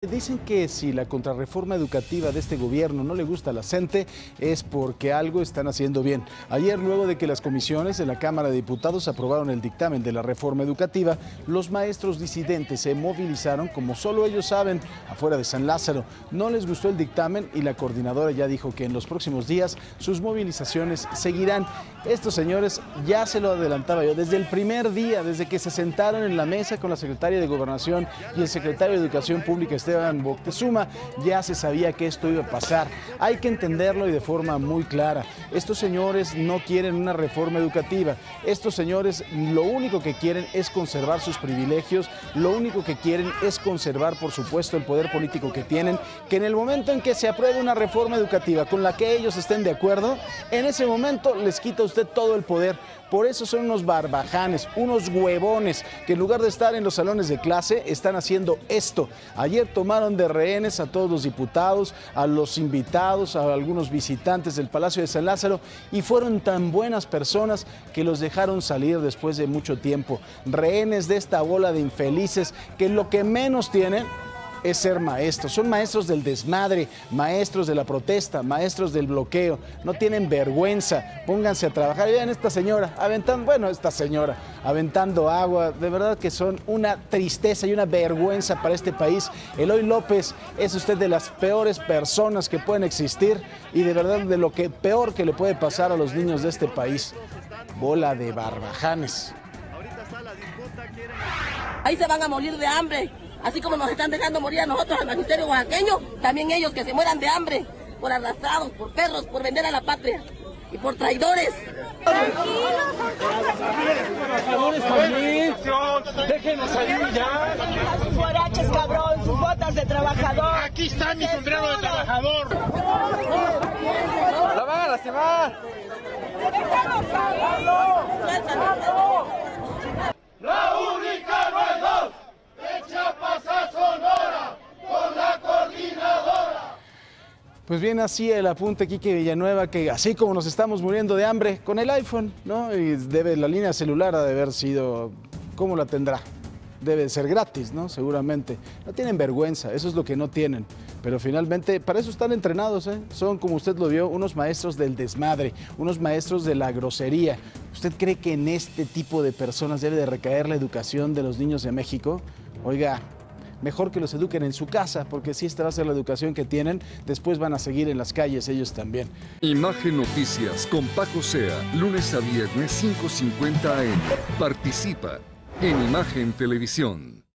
Dicen que si la contrarreforma educativa de este gobierno no le gusta a la gente es porque algo están haciendo bien. Ayer, luego de que las comisiones de la Cámara de Diputados aprobaron el dictamen de la reforma educativa, los maestros disidentes se movilizaron como solo ellos saben afuera de San Lázaro. No les gustó el dictamen y la coordinadora ya dijo que en los próximos días sus movilizaciones seguirán. Estos señores ya se lo adelantaba yo desde el primer día, desde que se sentaron en la mesa con la secretaria de Gobernación y el secretario de Educación Pública Esteban Boctezuma, ya se sabía que esto iba a pasar. Hay que entenderlo y de forma muy clara. Estos señores no quieren una reforma educativa. Estos señores lo único que quieren es conservar sus privilegios, lo único que quieren es conservar, por supuesto, el poder político que tienen, que en el momento en que se apruebe una reforma educativa con la que ellos estén de acuerdo, en ese momento les quita usted todo el poder. Por eso son unos barbajanes, unos huevones, que en lugar de estar en los salones de clase, están haciendo esto. Ayer tomaron de rehenes a todos los diputados, a los invitados, a algunos visitantes del Palacio de San Lázaro, y fueron tan buenas personas que los dejaron salir después de mucho tiempo. Rehenes de esta bola de infelices que lo que menos tienen es ser maestros. Son maestros del desmadre, maestros de la protesta, maestros del bloqueo. No tienen vergüenza. Pónganse a trabajar. Vean esta señora, aventando, bueno, esta señora, aventando agua. De verdad que son una tristeza y una vergüenza para este país. Eloy López es usted de las peores personas que pueden existir y de verdad de lo que peor que le puede pasar a los niños de este país. Bola de barbajanes. Ahí se van a morir de hambre. Así como nos están dejando morir a nosotros, al magisterio oaxaqueño, también ellos que se mueran de hambre, por arrastrados, por perros, por vender a la patria y por traidores. Trabajadores también. Déjenos salir ya. Sus guaraches, cabrón, sus botas de trabajador. Aquí está mi sombrero de trabajador. ¡La van a lastimar! La única no es dos. De Chiapas a Sonora. Con la coordinadora. Pues bien, así el apunte Quique Villanueva, que así como nos estamos muriendo de hambre con el iPhone, ¿no? Y debe la línea celular ha de haber sido, ¿cómo la tendrá? Debe ser gratis, ¿no? Seguramente. No tienen vergüenza, eso es lo que no tienen. Pero finalmente, para eso están entrenados, ¿eh? Son, como usted lo vio, unos maestros del desmadre, unos maestros de la grosería. ¿Usted cree que en este tipo de personas debe de recaer la educación de los niños de México? Oiga, mejor que los eduquen en su casa, porque si esta va a ser la educación que tienen, después van a seguir en las calles ellos también. Imagen Noticias con Paco Sea, lunes a viernes 5.50 AM. Participa en Imagen Televisión.